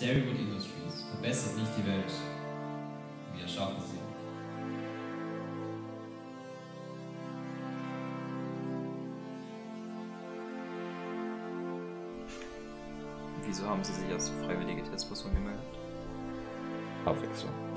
Dairywood Industries verbessert nicht die Welt. Wir erschaffen sie. Wieso haben Sie sich als freiwillige Testperson gemeldet? Abwechslung.